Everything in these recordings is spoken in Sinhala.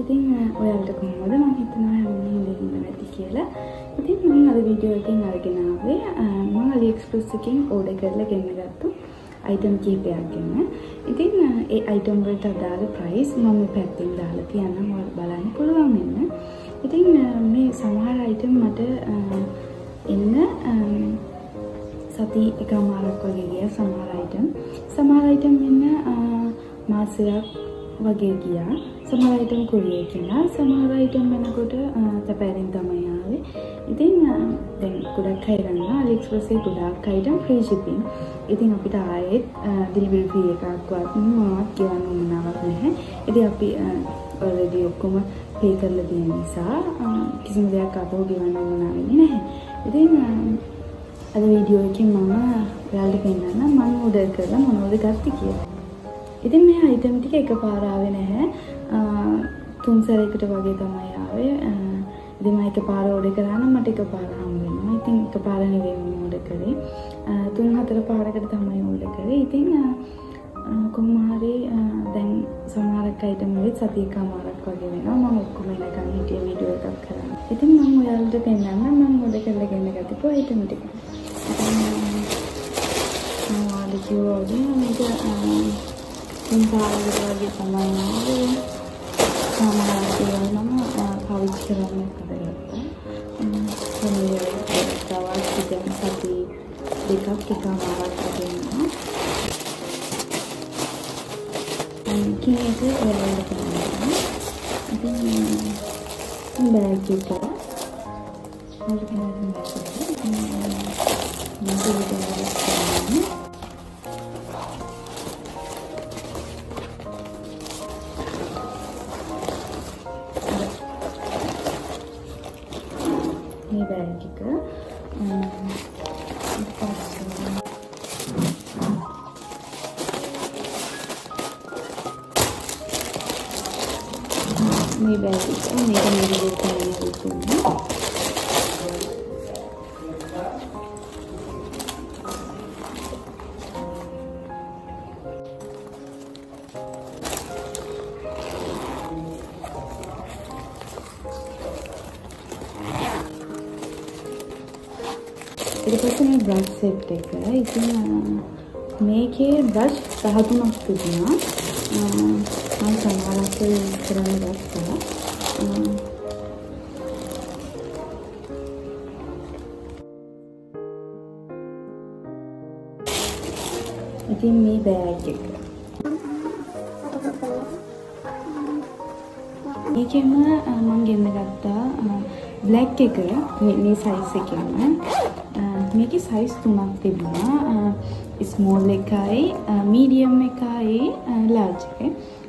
ඉතින් ඔයාලට කොහොමද මම හිතනවා හැමෝම හොඳින් ඉන්න ඇති කියලා. ඉතින් මම අද වීඩියෝ එකකින් අරගෙන ආවේ මම AliExpress එකෙන් ඕඩර් කරලා ගෙන්න ගත්තු අයිටම් කීපයක් ගැන. ඉතින් ඒ අයිටම් වලට අදාළ ප්‍රයිස් මම මේ පැත්තෙන් දාලා තියන්නම් ඔයාලට බලන්න පුළුවන් වෙන්න. ඉතින් මේ සමහර අයිටම් මට එන්න සති එකමාරක් වගේ ගිය සමහර අයිටම් සමහර අයිටම් එන්න මාසයක් වගේ ගියා. සමහර අයිටම් කුරිය කියලා සමහර අයිටම් වෙනකොට තැපෑරෙන් තමයි ආවේ. ඉතින් දැන් ගොඩක් අය ගන්නවා AliExpress එකේ ගොඩක් අයිටම් ෆ්‍රී shipping. ඉතින් අපිට ආයෙත් delivery fee එකක්වත් මොනවත් ගෙවන්න ඕනවක් නැහැ. ඉතින් අපි already ඔක්කොම pay කරලා තියෙන නිසා කිසිම දෙයක් අපෝ ගෙවන්න ඕන වෙන්නේ නැහැ. ඉතින් අද වීඩියෝ එකකින් මම ඔයාලට පෙන්නන්න මම ඕඩර් කරලා මොනවද ගත්තේ කියලා. ඉතින් මේ අයිටම් ටික එකපාර ආවේ නැහැ. තුන් සැරයකට වගේ තමයි ආවේ. ඉතින් මම එකපාර ඕඩර් කරා නම් මට එකපාර හම් වෙනවා. ඉතින් එකපාර නෙවෙයි මම ඕඩර් කරේ. තුන් හතර පාරකට තමයි ඕඩර් කරේ. ඉතින් කොහොම හරි දැන් සමහරක් අයිටම් වලත් සතිය කමාරක් වගේ වෙනවා. මම ඔක්කොම එනකන් හිටිය වීඩියෝ එකක් කරන්න. ඉතින් මම ඔයාලට පෙන්නන්න මම ඕඩර් කරලා ගෙන්න ගත්තපු අයිටම් ටික. ඉතින් මම ඔයාලට කිව්වා වගේ මේක ඉතින් පාරකට වගේ තමයි ආවේ. සමහරවිට මම පාවිච්චි කරන්න කරගත්තා. කොහොමද දවස් දෙකක් සති දෙකක් එකමාරක් වගේ යනවා. මේකේ ඒක ඔයාලට කියන්න. ඉතින් ඊට පස්සේ මේ බ්‍රෂ් සෙට් එක. ඉතින් මේකේ බ්‍රෂ් 13ක් තිබුණා. මම සමහරක් යූස් කරන්න ගත්තා. ඉතින් මේ බෑග් එක. මේකෙම මම ගෙන්න ගත්තා බ්ලැක් එක මේ සයිස් එකෙන් මේකේ සයිස් තුනක් තිබුණා. ස්මෝල් එකයි මීඩියම් එකයි ලාර්ජ් එක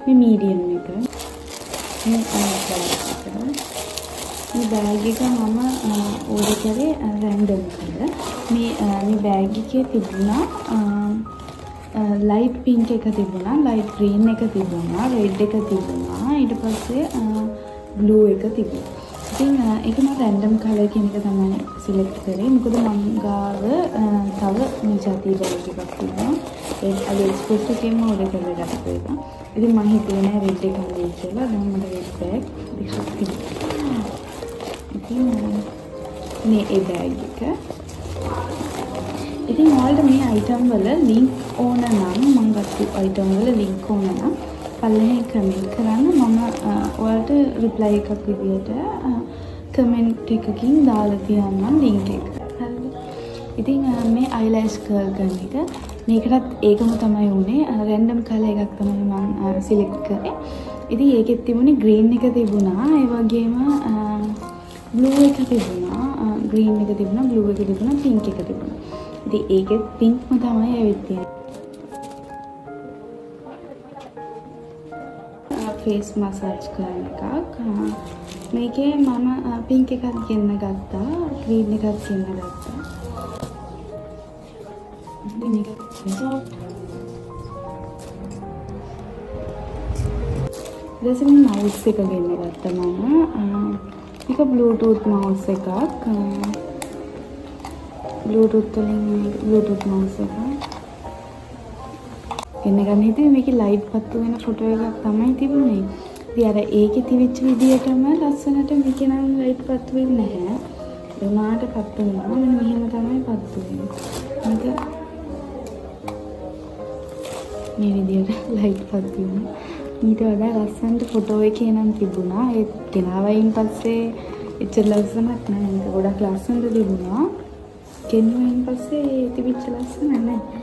මේ මීඩියම් එක. මේ මේ බෑග් එක මම ඕඩර් කරේ රැන්ඩම් කරලා මේ මේ බෑග් එකේ තිබුණා ලයිට් පින්ක් එක තිබුණා ලයිට් ග්‍රීන් එක තිබුණා රෙඩ් එක තිබුණා. ඊට පස්සේ බ්ලූ එක තිබුණා. ඉතින් ඒක මම රැන්ඩම් කලර් කියන එක තමයි සිලෙක්ට් කරේ. මොකද මම ගාව තව මේ ජාතිය බෑග් එකක් තිබුණා. ඒ AliExpress එකෙන්ම ඕඩර් කරලා ගත්ත එක. ඉතින් මම හිතුවේ නෑ රෙඩ් එක හොඳයි කියලා. දැන් මට රෙඩ් බෑග් දෙකක් තිබුණා. ඉතින් මේ ඒ බෑග් එක. ඉතින් ඔයාලට මේ අයිටම් වල ලින්ක් ඕන නම් මම ගත්ත අයිටම් වල ලින්ක් ඕන නම් පල්ලෙහාන් කමෙන්ට් කරන්න මම ඔයාලට රිප්ලයි එකක් විදියට කමෙන්ට් එකකින් දාලා තියන්නම් ලින්ක් එක. හරිද? ඉතින් මේ අයිලෑෂ් කර්ල් කරන එක මේකටත් ඒකම තමයි උනේ රැන්ඩම් කලර් එකක් තමයි මම සිලෙක්ට් කරේ. ඉතින් ඒකෙත් තිබුණේ ග්‍රීන් එක තිබුණා ඒ වගේම බ්ලූ එක තිබුණා ග්‍රීන් එක තිබුණා බ්ලූ එක තිබුණා පින්ක් එක තිබුණා. ඉතින් ඒකෙත් පින්ක්ම තමයි ඇවිත් තියෙන්නේ. ෆේස් මසාජ් කරන එකක්. මේකේ මම පින්ක් එකක් ගෙන්න ගත්තා. ග්‍රීන් එකක් ගෙන්න ගත්තා. ඊටසේ මවුස් එක ගෙන්න ගත්තා මම. මේක බ්ලූටූත් මවුස් එකක්. බ්ලූටූත් වලින් බ්ලූටූත් මවුස් එකක්. එන්න ගන්න හිතුවේ මේකේ ලයිට් පත්තු වෙන ෆොටෝ එකක් තමයි තිබුණේ. ඉතින් අර ඒකේ තිබිච්ච විදියටම ලස්සනට මේකේ නම් ලයිට් පත්තු වෙන්නේ නැහැ. ඒ වුණාට පත්තු වෙනවා. මෙන්න මෙහෙම තමයි පත්තු වෙන්නේ. මේක මේ විදියට ලයිට් පත්තු වෙනවා. ඊට වඩා ලස්සනට ෆොටෝ එකේ නම් තිබුණා. ඒ ගෙනාවයින් පස්සේ එච්චර ලස්සනක් නෑ. මේක ගොඩක් ලස්සනට තිබුණා. ගෙනුවයින් පස්සේ තිබිච්ච ලස්සන නෑ.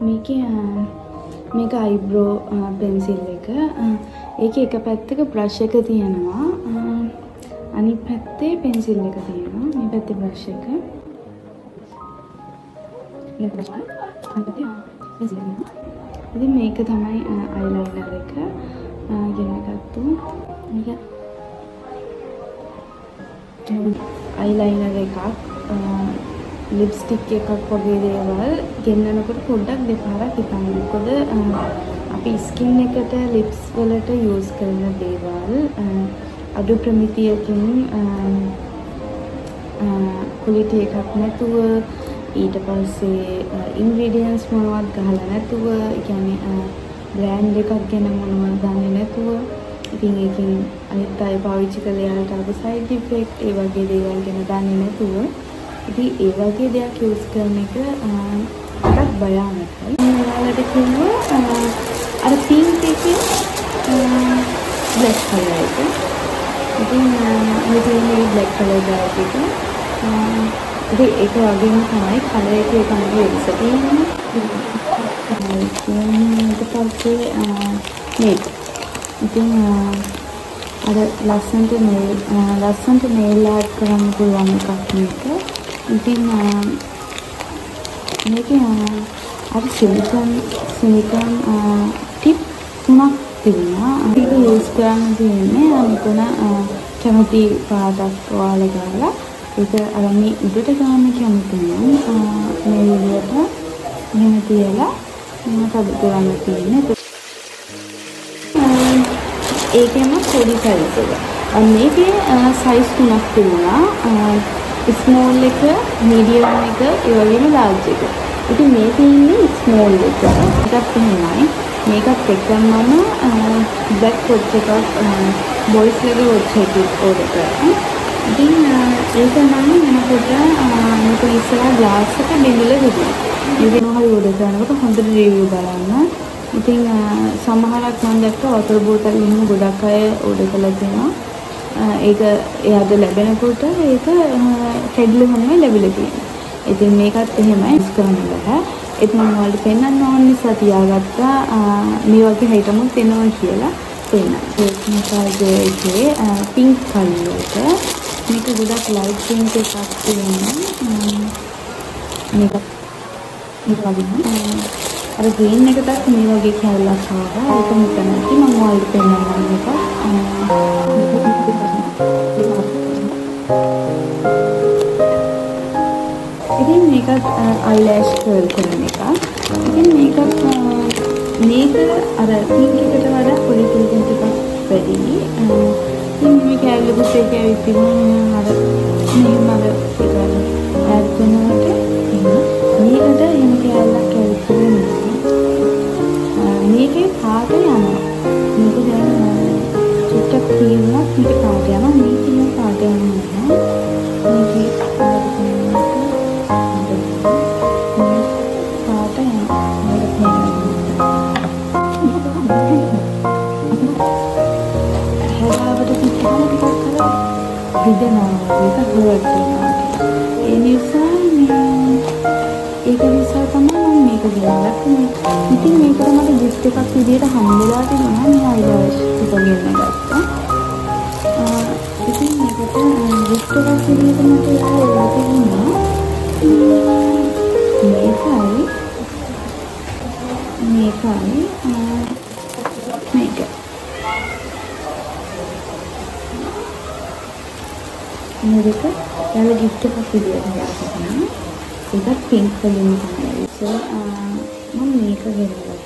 මේකේ මේක අයිබ්‍රෝ පෙන්සිල් එක. ඒක එක පැත්තක බ්‍රෂ් එක තියෙනවා. අනිත් පැත්තේ පෙන්සිල් එක තියෙනවා. මේ පැත්තේ බ්‍රෂ් එක. ඉතින් මේක තමයි අයිලයිනර් එක. ගෙන ගත්තු. මේක අයිලයිනර් එකක්. ලිප්ස්ටික් එකක් වගේ දේවල් ගෙන්නනකොට පොඩ්ඩක් දෙපාරක් හිතන්න. මොකද අපි ස්කින් එකට ලිප්ස් වලට යූස් කරන දේවල් අඩු ප්‍රමිතියකින් ක්වොලිටි එකක් නැතුව ඊට පස්සේ ඉන්ග්‍රීඩියන්ට්ස් මොනවත් ගහලා නැතුව, ඒ කියන්නේ බ්‍රෑන්ඩ් එකක් ගැන මොනවද දන්නේ නැතුව ඉතින් ඒකෙන් අනිත් අය පාවිච්චි කළ යාලට අර සයිඩ් ඉෆෙක්ට් ඒ වගේ දේවල් ගැන දන්නේ නැතුව ඉතින් ඒ වගේ දෙයක් යූස් කරන එක ටිකක් භයානකයි. ඔයාලට කිව්වා අර පින්ක් එකේ බ්ලැක් කලර් එක. ඉතින් මේ තියෙන්නේ බ්ලැක් කලර් ගායක එක. ඉතින් ඒක වගේම තමයි කලර් එකේ තමයි වෙනස තියෙන්නේ. ඊට පස්සේ මේක. ඉතින් අර ලස්සන්ට නේල් ලස්සන්ට නේල් ආර්ට් කරන්න පුළුවන් එකක් මේක. ඉතින් මේක අර සිලිකන් සිලිකන් ටිප් තුනක් තිබුණා. ඒක යූස් කරන්න තියෙන්නේ මෙතන කැමති පාටක් ඔයාලා ගාලා ඒක අර මේ උඩට ගන්න කැමති නම් මේ විදිහට මෙහෙම තියලා මෙහෙම තද කරන්න තියෙන්නේ. ඒකෙම පොඩි සයිස් එක. මේකේ සයිස් තුනක් තිබුණා. ස්මෝල් එක, මීඩියම් එක, ඒ වගේම ලාර්ජ් එක. ඉතින් මේ තියෙන්නේ ස්මෝල් එක. ඒකත් එහෙමයි. මේකත් එක්ක මම බ්ලැක් වොච් එකක් බොයිස් ලගේ වොච් එකක් ඕඩර් කරා. ඉතින් ඒක නම් එනකොට මේක ඉස්සරහා ග්ලාස් එක බිඳලා තිබුණා. ඒක මොහොත ඕඩර් කරනකොට හොඳට රිවිව් බලන්න. ඉතින් සමහරක් මම දැක්කා වතුර බෝතල් එහෙම ගොඩක් අය ඕඩර් කරලා තියෙනවා. ඒක එයාට ලැබෙනකොට ඒක කැඩිලුමම ලැබිලා තියෙනවා. ඉතින් මේකත් එහෙමයි යුස් කරන්න බෑ. ඒත් මම ඔයාලට පෙන්වන්න ඕන නිසා තියාගත්තා මේ වගේ හයිටමුත් එනවා කියලා පෙන්නන්න. ඒක මසාජ් එකේ පින්ක් කලර් එක. මේක ගොඩක් ලයිට් පින්ක් එකක් තියෙනවා. මේක මේක වගේ අර ග්‍රීන් එකටත් මේ වගේ කැලලක් ආවා. ඒක මෙතනදී මම ඔයාලට පෙන්වන්න එක. ඉතින් මේකත් අයිලෑෂ් කර්ල් කරන එක. ඉතින් මේකත් මේක අර පින්ක් එකට වඩා පොඩි පින්ක් ටිකක් වැඩි. ඉතින් මේ කැලලකුත් ඒක ඇවිත් තිබුණා අර මෙහෙම මට ගිෆ්ට් එකක් විදියට හම්බෙලා තිබුණා මේ අයිලෑෂ් ටික ගෙන්න ගත්තා. ඉතින් මේකට ගිෆ්ට් එකක් විදියට මට එලා තිබුණා මේකයි. මේකයි. මේක. මේ දෙක යාළ ගිෆ්ට් එකක් විදියට හොයාගන්නවා ඒකත් පින්ක් වලින් තමයි. So මම මේක ගෙනගත්තා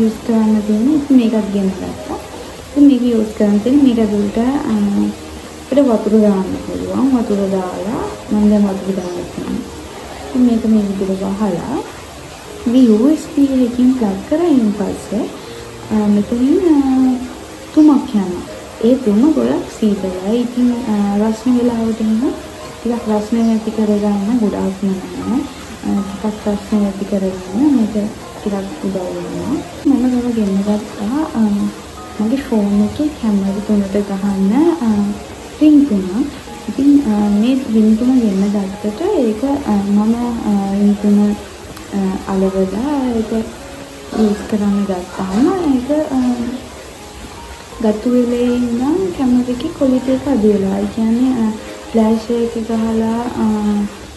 යූස් කරන්න තියෙන්නේ මේකත් ගෙනගත්තා ඉතින් මේක යූස් කරන්න තියෙන්නේ මේක ඇතුළට අපිට වතුර දාන්න පුළුවන්. වතුර දාලා මම දැන් වතුර දාලා තියෙනවා. ඉතින් මේක මේ විදිහට වහලා මේ USB එකකින් ප්ලග් කරයින් පස්සේ මෙතනින් තුමක් යනවා. ඒ තුම ගොඩක් සීතලයි. ඉතින් රස්න වෙලාවට එන්න ටිකක් රස්න නැති කරගන්න ගොඩාක් නෑ. ටිකක් රස්න නැති කරගන්න මේක ටිකක් උදව් වෙනවා. මම ගම ගෙන්න ගත්තා මගේ ෆෝන් එකේ කැමරා තුනට ගහන්න රින් තුන. ඉතින් මේ රින් තුන ගෙන්න ගත්තට ඒක මම රින් තුන අලවලා ඒක යූස් කරන්න ගත්තාම ඒක ගත්තු වෙලේ ඉඳන් කැමරා එකේ ක්වොලිටි එක අඩු වෙලා. ඒ කියන්නේ ෆ්ලෑෂ් එක ගහලා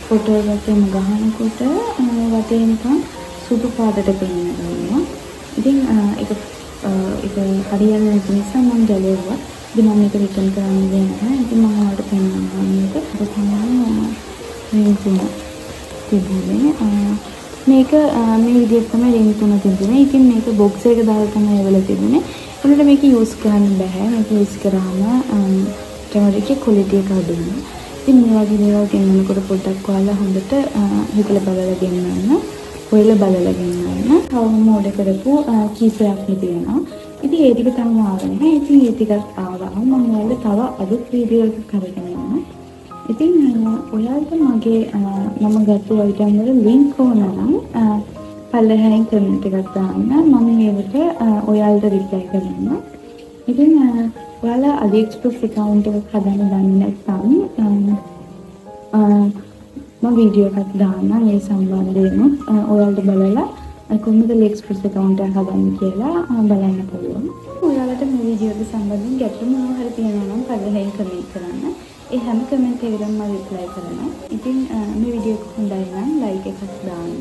ෆොටෝ එකෙම ගහනකොට වටේ නිකන් සුදු පාටට පේන්න ගන්නවා. ඉතින් ඒක ඒක හරියන්නේ නැති නිසා මම ගැලෙව්වා. ඉතින් මම මේක රිටර්න් කරන්න දෙන්නේ ඉතින් මම ඔයාලට පෙන්නන්නම් මේක. ඒක තමයි රින් තුන තිබුණේ. මේක මේ විදිහට තමයි රින් තුන තිබුණේ. ඉතින් මේක බොක්ස් එක දාලා තමයි එවලා තිබුණේ. ඒකට මේක යූස් කරන්න බෑ. මේක යූස් කරාම කැමරා එකේ ක්වොලිටි එක අඩු වෙනවා. ඉතින් මේ වගේ දේවල් ගෙන්නනකොට පොඩ්ඩක් ඔයාලා හොඳට හිතලා බලලා ගෙන්නන්න. හොයලා බලලා ගෙන්නන්න. තව මෝඩ කරපු කීපයක්ම තියෙනවා. ඉතින් ඒ ටික තමයි ආවේ නැහැ. ඉතින් ඒ ටිකත් ආවා. මම ඔයාලට තව අලුත් වීඩියෝ එකක් කරගෙන යනවා. ඉතින් ඔයාලට මගේ මම ගත්තු අයිටම් වල ලින්ක් ඕන නම් පල්ලෙහායින් කමෙන්ට් එකක් දාන්න. මම ඒකට ඔයාලට රිප්ලයි කරන්න. ඉතින් ඔයාලා AliExpress account එකක් හදන්න දන්නේ නැත්නම් මම වීඩියෝ එකක් දාන්නම් ඒ සම්බන්ධයෙන් ඔයාලට බලලා කොහොමද AliExpress account එක හදන්නේ කියලා බලන්න පුළුවන්. ඔයාලට මේ වීඩියෝ එක සම්බන්ධයෙන් ගැටලු මොනවා හරි තියෙනවා නම් පල්ලෙහායින් කමෙන්ට් කරන්න. ඒ හැම කමෙන්ට් එකකටම මම රිප්ලයි කරනවා. ඉතින් මේ වීඩියෝ එක හොඳයි නම් ලයික් එකක් දාන්න.